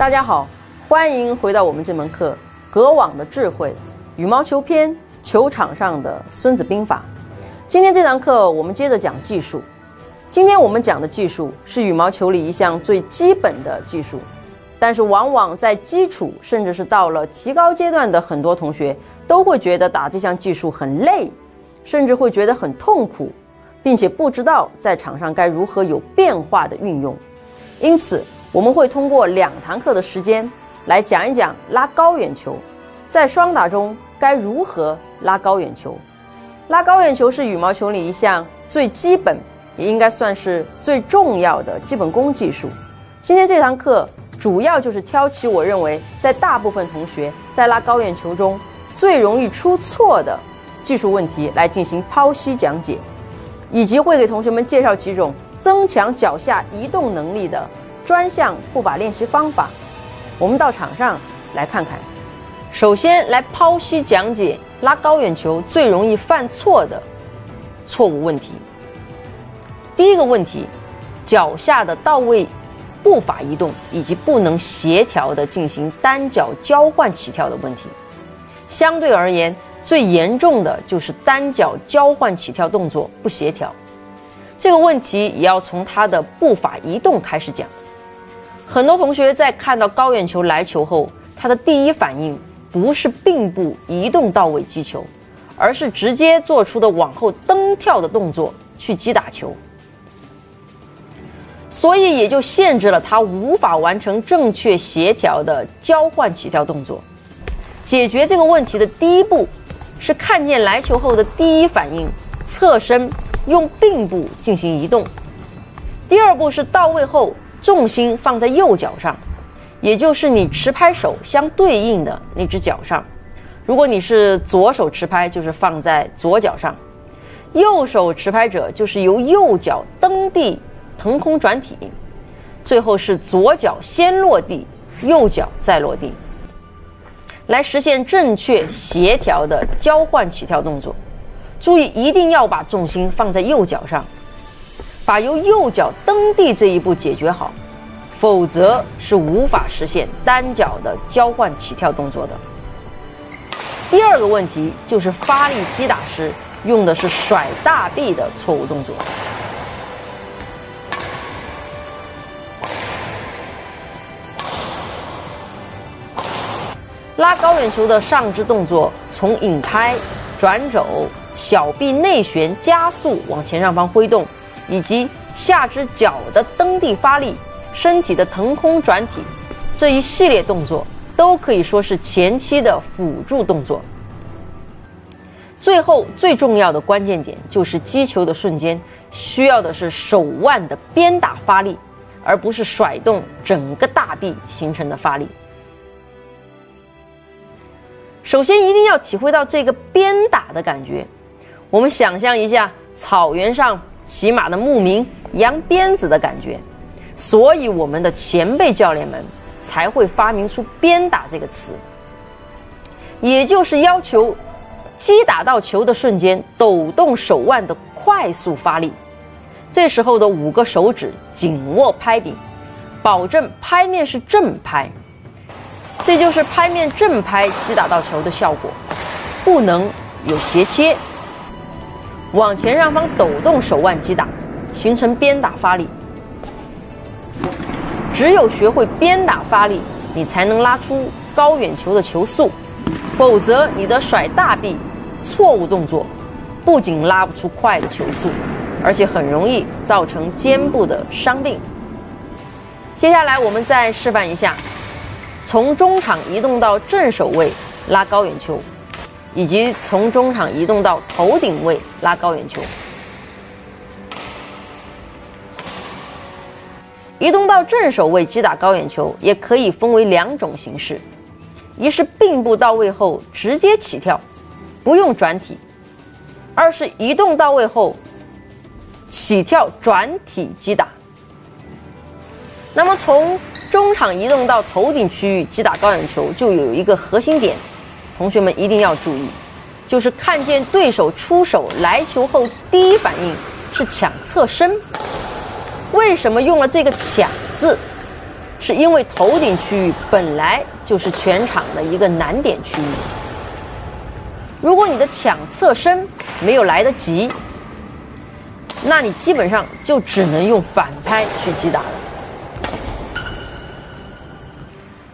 大家好，欢迎回到我们这门课《隔网的智慧》羽毛球篇球场上的孙子兵法。今天这堂课我们接着讲技术。今天我们讲的技术是羽毛球里一项最基本的技术，但是往往在基础甚至是到了提高阶段的很多同学都会觉得打这项技术很累，甚至会觉得很痛苦，并且不知道在场上该如何有变化的运用。因此，我们会通过两堂课的时间来讲一讲拉高远球，在双打中该如何拉高远球。拉高远球是羽毛球里一项最基本。也应该算是最重要的基本功技术。今天这堂课主要就是挑起我认为在大部分同学在拉高远球中最容易出错的技术问题来进行剖析讲解，以及会给同学们介绍几种增强脚下移动能力的专项步法练习方法。我们到场上来看看。首先来剖析讲解拉高远球最容易犯错的错误问题。第一个问题，脚下的到位步法移动以及不能协调的进行单脚交换起跳的问题。相对而言，最严重的就是单脚交换起跳动作不协调。这个问题也要从他的步法移动开始讲。很多同学在看到高远球来球后，他的第一反应不是并步移动到位击球，而是直接做出的往后蹬跳的动作去击打球。所以也就限制了他无法完成正确协调的交换起跳动作。解决这个问题的第一步是看见来球后的第一反应，侧身用并步进行移动。第二步是到位后重心放在右脚上，也就是你持拍手相对应的那只脚上。如果你是左手持拍，就是放在左脚上；右手持拍者就是由右脚蹬地。腾空转体，最后是左脚先落地，右脚再落地，来实现正确协调的交换起跳动作。注意，一定要把重心放在右脚上，把由右脚蹬地这一步解决好，否则是无法实现单脚的交换起跳动作的。第二个问题就是发力击打时用的是甩大臂的错误动作。拉高远球的上肢动作，从引拍、转肘、小臂内旋加速往前上方挥动，以及下肢脚的蹬地发力、身体的腾空转体，这一系列动作都可以说是前期的辅助动作。最后最重要的关键点就是击球的瞬间，需要的是手腕的鞭打发力，而不是甩动整个大臂形成的发力。首先，一定要体会到这个鞭打的感觉。我们想象一下草原上骑马的牧民扬鞭子的感觉，所以我们的前辈教练们才会发明出“鞭打”这个词，也就是要求击打到球的瞬间抖动手腕的快速发力。这时候的五个手指紧握拍柄，保证拍面是正拍。这就是拍面正拍击打到球的效果，不能有斜切。往前上方抖动手腕击打，形成鞭打发力。只有学会鞭打发力，你才能拉出高远球的球速，否则你的甩大臂错误动作，不仅拉不出快的球速，而且很容易造成肩部的伤病。接下来我们再示范一下。从中场移动到正手位拉高远球，以及从中场移动到头顶位拉高远球。移动到正手位击打高远球也可以分为两种形式：一是并步到位后直接起跳，不用转体；二是移动到位后起跳转体击打。那么从中场移动到头顶区域击打高远球，就有一个核心点，同学们一定要注意，就是看见对手出手来球后，第一反应是抢侧身。为什么用了这个“抢”字？是因为头顶区域本来就是全场的一个难点区域。如果你的抢侧身没有来得及，那你基本上就只能用反拍去击打了。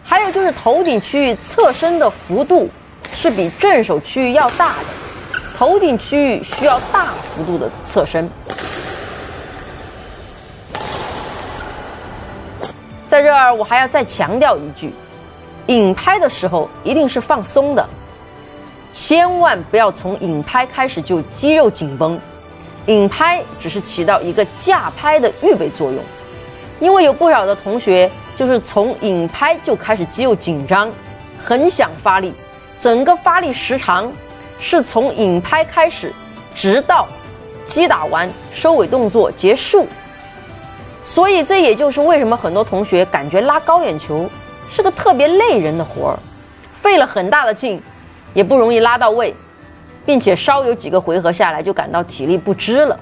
还有就是头顶区域侧身的幅度是比正手区域要大的，头顶区域需要大幅度的侧身。在这儿，我还要再强调一句：引拍的时候一定是放松的，千万不要从引拍开始就肌肉紧绷。引拍只是起到一个架拍的预备作用，因为有不少的同学就是从引拍就开始肌肉紧张，很想发力，整个发力时长是从引拍开始，直到击打完收尾动作结束。所以，这也就是为什么很多同学感觉拉高远球是个特别累人的活儿，费了很大的劲，也不容易拉到位，并且稍有几个回合下来就感到体力不支了。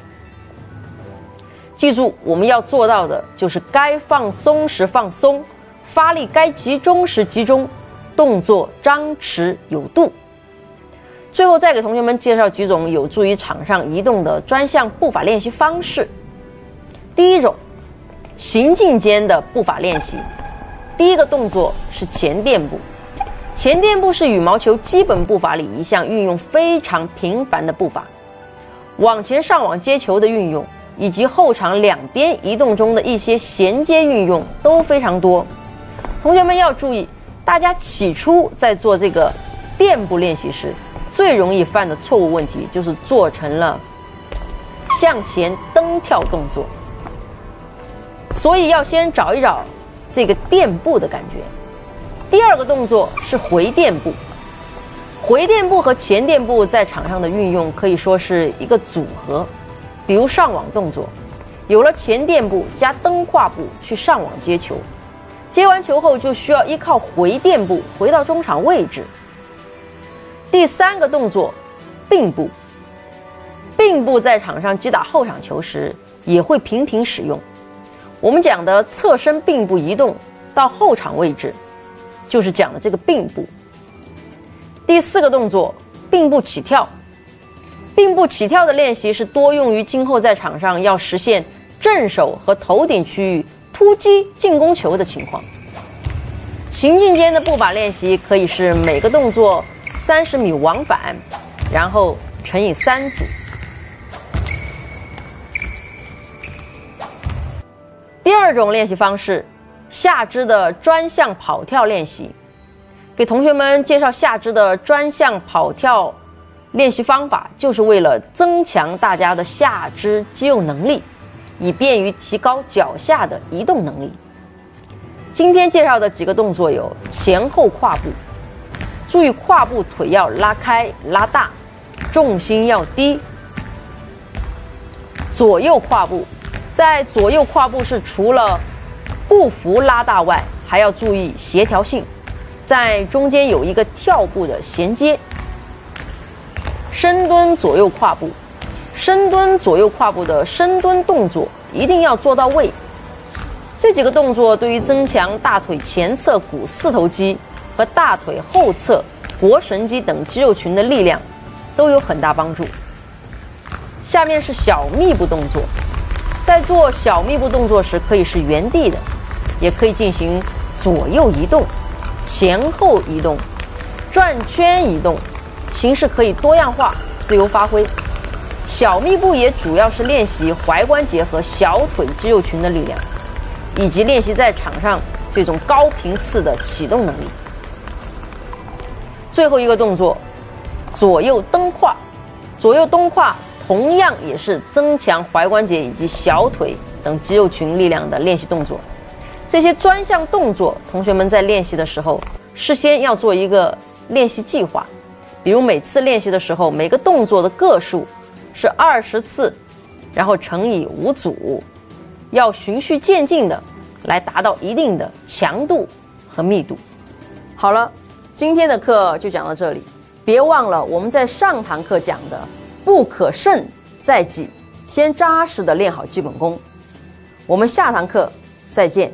记住，我们要做到的就是该放松时放松，发力该集中时集中，动作张弛有度。最后，再给同学们介绍几种有助于场上移动的专项步法练习方式。第一种。行进间的步法练习，第一个动作是前垫步。前垫步是羽毛球基本步法里一项运用非常频繁的步法，往前上网接球的运用，以及后场两边移动中的一些衔接运用都非常多。同学们要注意，大家起初在做这个垫步练习时，最容易犯的错误问题就是做成了向前蹬跳动作。所以要先找一找这个垫步的感觉。第二个动作是回垫步，回垫步和前垫步在场上的运用可以说是一个组合。比如上网动作，有了前垫步加蹬胯步去上网接球，接完球后就需要依靠回垫步回到中场位置。第三个动作并步，并步在场上击打后场球时也会频频使用。我们讲的侧身并步移动到后场位置，就是讲的这个并步。第四个动作并步起跳，并步起跳的练习是多用于今后在场上要实现正手和头顶区域突击进攻球的情况。行进间的步法练习可以是每个动作三十米往返，然后乘以三组。第二种练习方式，下肢的专项跑跳练习。给同学们介绍下肢的专项跑跳练习方法，就是为了增强大家的下肢肌肉能力，以便于提高脚下的移动能力。今天介绍的几个动作有前后跨步，注意跨步腿要拉开拉大，重心要低；左右跨步。在左右跨步是除了步幅拉大外，还要注意协调性，在中间有一个跳步的衔接。深蹲左右跨步，深蹲左右跨步的深蹲动作一定要做到位。这几个动作对于增强大腿前侧股四头肌和大腿后侧腘绳肌等肌肉群的力量都有很大帮助。下面是小密步动作。在做小密步动作时，可以是原地的，也可以进行左右移动、前后移动、转圈移动，形式可以多样化，自由发挥。小密步也主要是练习踝关节和小腿肌肉群的力量，以及练习在场上这种高频次的启动能力。最后一个动作，左右蹬胯，左右蹬胯。同样也是增强踝关节以及小腿等肌肉群力量的练习动作。这些专项动作，同学们在练习的时候，事先要做一个练习计划。比如每次练习的时候，每个动作的个数是二十次，然后乘以五组，要循序渐进的来达到一定的强度和密度。好了，今天的课就讲到这里，别忘了我们在上堂课讲的。不可胜在己，先扎实的练好基本功。我们下堂课再见。